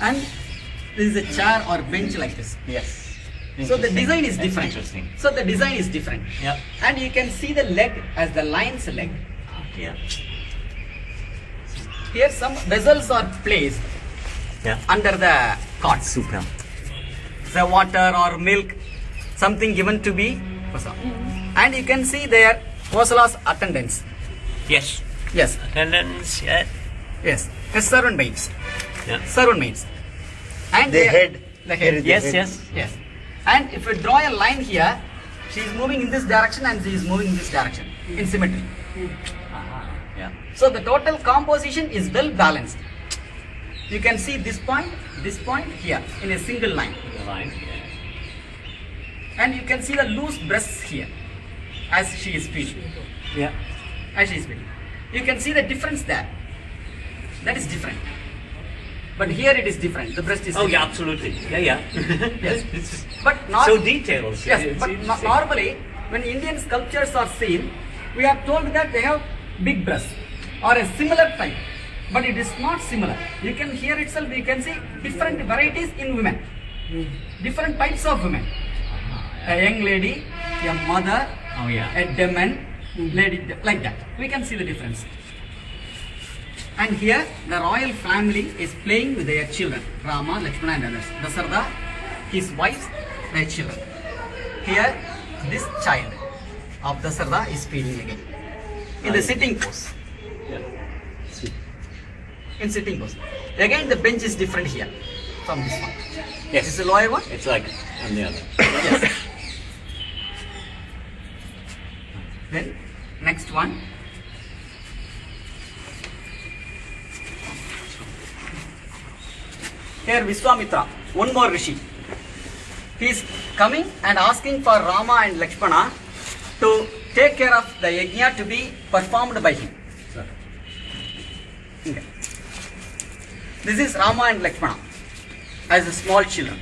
and this is a chair or bench like this. Yes. So the design is That's different. Interesting. So the design is different. Yeah. And you can see the leg as the lion's leg. Yeah. Here some vessels are placed Yeah. under the cot. Super. The water or milk, something given to be Kosala. Mm-hmm. And you can see there Kosala's attendants. Yes. Yes, Attendance. Yeah. yes. The servant maids. Yeah. Servant maids. And The head. The head. Yes. head. Yes. Yes. And if we draw a line here, she is moving in this direction and she is moving in this direction in symmetry. Yeah. So the total composition is well balanced. You can see this point, this point here in a single line. Line. And you can see the loose breasts here as she is speaking. Yeah. As she is speaking. You can see the difference there. That is different. But here it is different. The breast is Oh yeah, absolutely. Yeah, yeah. Yes. It's But not so details. Yes, It's but no- normally when Indian sculptures are seen, we are told that they have big breasts or a similar type. But it is not similar. You can here itself you can see different varieties in women. Different types of women. A young lady, a mother, Oh yeah. a demon, lady, like that. We can see the difference. And here the royal family is playing with their children, Rama, Lakshmana and others. Dasarada, his wives, their children. Here this child of Dasarada is feeding again. In the sitting pose. Yeah. In sitting pose. Again the bench is different here from this one. Yes. This is the lower one. It's like on the other. Yes. then next one. Here Vishwamitra, one more Rishi. He is coming and asking for Rama and Lakshmana to take care of the yajna to be performed by him. Okay. This is Rama and Lakshmana as a small children.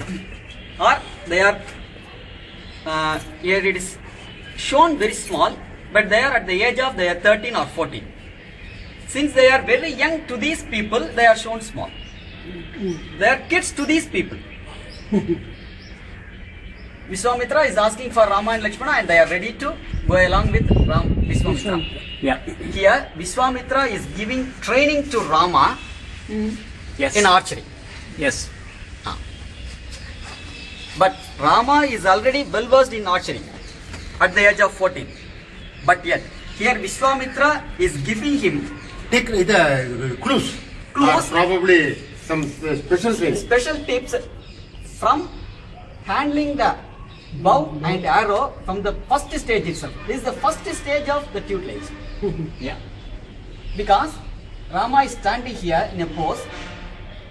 Or they are, uh, here it is shown very small, but they are at the age of they are 13 or 14. Since they are very young to these people, they are shown small. They are kids to these people. Vishwamitra is asking for Rama and Lakshmana and they are ready to go along with Ram, Vishwamitra. Yeah. Here, Vishwamitra is giving training to Rama mm-hmm. Yes. in archery. Yes. Ah. But Rama is already well versed in archery at the age of 14. But yet, here Vishwamitra is giving him Take uh, the clues. Clues? Or probably some uh, special things. special tips from handling the bow and arrow from the first stage itself. This is the first stage of the tutelage. Yeah. Because Rama is standing here in a pose,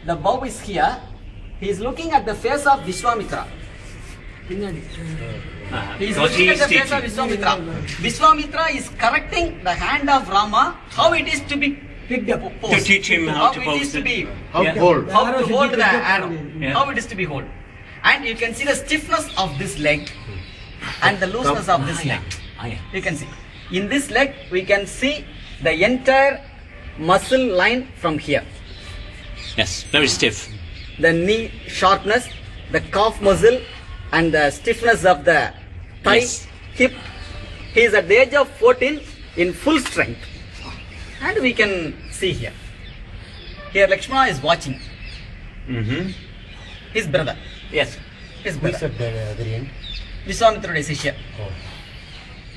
the bow is here, he is looking at the face of Vishwamitra. He is Because looking he at is the face of. Vishwamitra. Vishwamitra is correcting the hand of Rama, how it is to be picked up. To teach him how to it pose is to be, How Yeah. to hold. how to hold the arrow, Yeah. how it is to be hold. And you can see the stiffness of this leg and the looseness of this leg. Ah. You can see. In this leg, we can see the entire muscle line from here. Yes. Very stiff. The knee sharpness, the calf muscle, and the stiffness of the thigh, Yes. hip. He is at the age of 14 in full strength. And we can see here. Here Lakshmana is watching Mm-hmm. his brother. Yes. His Who is brother. at the other end? Vishwamitra is Shishya. Oh.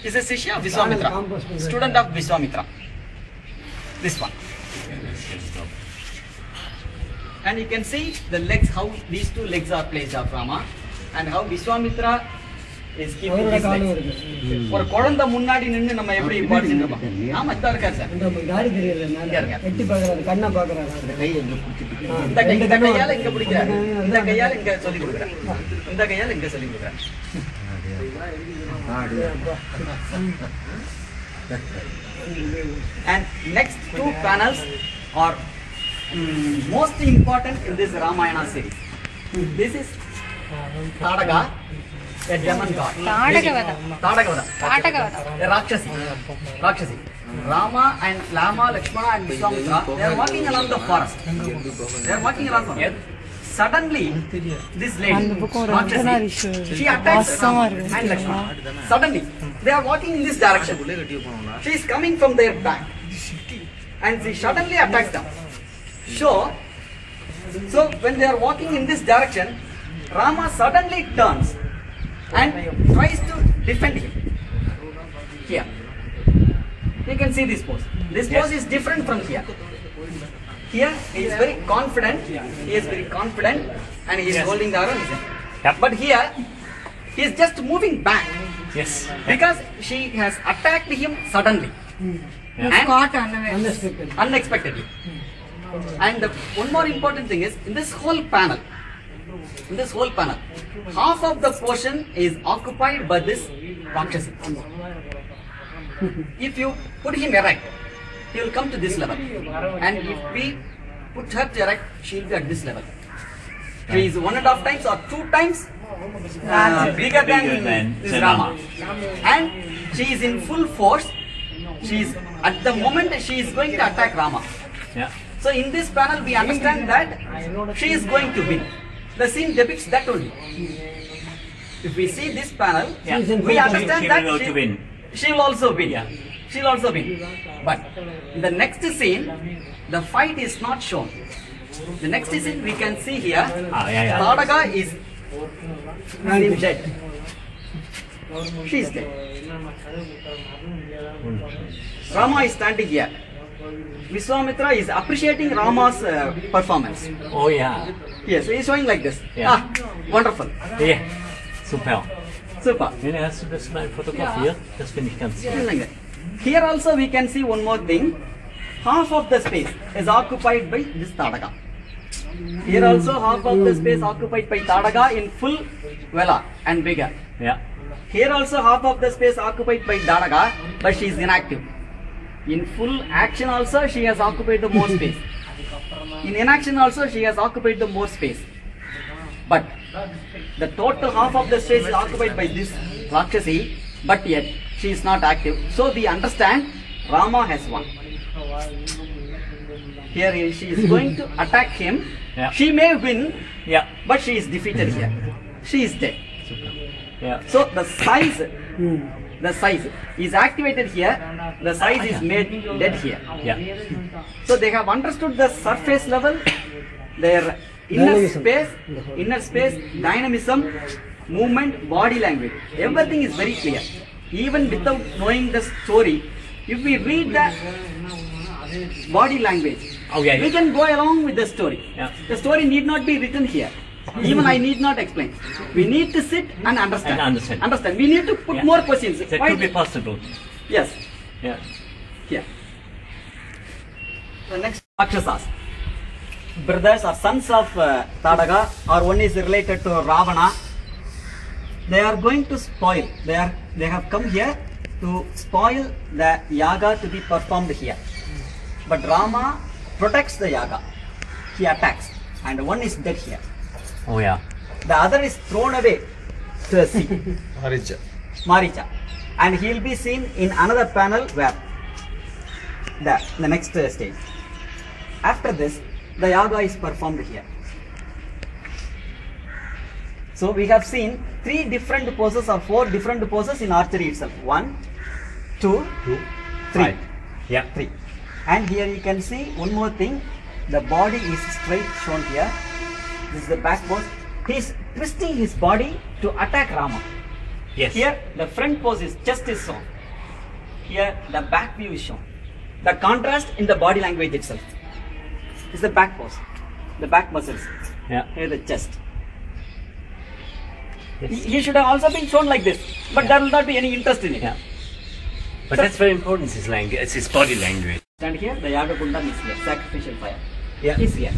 Is a Shishya of Vishwamitra. Student of Vishwamitra. This one. And you can see the legs, how these two legs are placed of Rama and how Vishwamitra ஒரு குழந்தை முன்னாடி நின்னு நம்ம எப்படி ஆமா இதா இருக்காரு sir. காடி தெரியல. எட்டி பாக்குறாரு கண்ணை பாக்குறாரு இந்த கையால இங்க பிடிக்கிறாரு. இந்த கையால இங்க சொல்லி கொடுக்குறாரு. இந்த கையால இங்க சொல்லி கொடுக்குறாரு. And next two panels are mm, most important in this Ramayana series. This is Tataka ಜಮನ್ god ತಾಡಗವದ ತಾಡಗವದ rakshasi rakshasi Rama and Lama, Lakshmana and Viswamitra, they are walking along the forest. They are walking along the forest. Suddenly, this lady, Rakshasi, she attacks Rama and Lakshmana. Suddenly, they are walking in this direction. She is coming from their back. And she suddenly attacks them. So, so when they are walking in this direction, Rama suddenly turns and tries to defend him. Here. You can see this pose. This Yes. pose is different from here. Here he is very confident. He is very confident and he is Yes. holding the arrow. hand. Yep. But here he is just moving back Yes. because she has attacked him suddenly hmm. and Unexpected. unexpectedly. And the one more important thing is in this whole panel, in this whole panel, half of the portion is occupied by this Rakshasi. if you put him erect, he will come to this level. And if we put her erect, she will be at this level. She is one and a half times or two times uh, bigger than, Bigger than this Rama. Rama. And she is in full force. She is at the moment she is going to attack Rama. Yeah. So in this panel we understand that she is going to win. The scene depicts that only. If we see this panel, Yeah. we understand She that will she, also win. she will also win. Yeah. She will also win. But in the next scene, the fight is not shown. The next scene we can see here, Ah, yeah, yeah. Tadaga is is dead. She is dead. Rama is standing here. Vishwamitra is appreciating Rama's uh, performance. Oh yeah. Yes, he is showing like this. Yeah. Ah, wonderful. Yeah. Super. Super. Nee, nee, hast du das mal fotografiert? Das finde ich ganz Something like. Here also we can see one more thing. Half of the space is occupied by this Tadaga. Here also half of the space occupied by Tadaga in full vela and bigger. Yeah. Here also half of the space occupied by Tadaga, but she is inactive. In full action also she has occupied the more space. In inaction also she has occupied the more space. But the total half of the space is occupied by this Rakshasi, but yet she is not active. So we understand Rama has won. Here she is going to attack him. Yeah. She may win, Ja. but she is defeated here. She is dead. Ja. So the size, hmm. The size is activated here. The size is made dead here. Ja. So they have understood the surface level, their inner Dynamism. space, inner space, dynamism, movement, body language. Everything is very clear. Even without knowing the story, if we read the body language, Oh, yeah, we can go along with the story. Yeah. The story need not be written here. Even I need not explain. We need to sit and understand. And understand. Understand. We need to put Yeah. more questions. That Why- could be possible. Yes. Ja. Here. The next Rakshasas. Brothers or sons of uh, Tadaga, or one is related to Ravana. They are going to spoil. They are. They have come here to spoil the yaga to be performed here. But Rama protects the yaga. He attacks, and one is dead here. Oh ja. The other is thrown away to the sea. Maricha. Maricha. And he will be seen in another panel where the, the next uh, stage. After this, the yaga is performed here. So we have seen three different poses or four different poses in archery itself. One, two, Two. three. Five. Ja. Three. And here you can see one more thing. The body is straight shown here. This is the back pose. He is twisting his body to attack Rama. Yes. Here the front pose is just is shown. Here the back view is shown. The contrast in the body language itself is the back pose, the back muscles. Ja. Here the chest. He, Yes. he should have also been shown like this, but Yeah. there will not be any interest in it. Yeah. But that's very important, his language. It's his body language. Stand here, the Yaga Kundam is here, sacrificial fire. Yeah. Is here.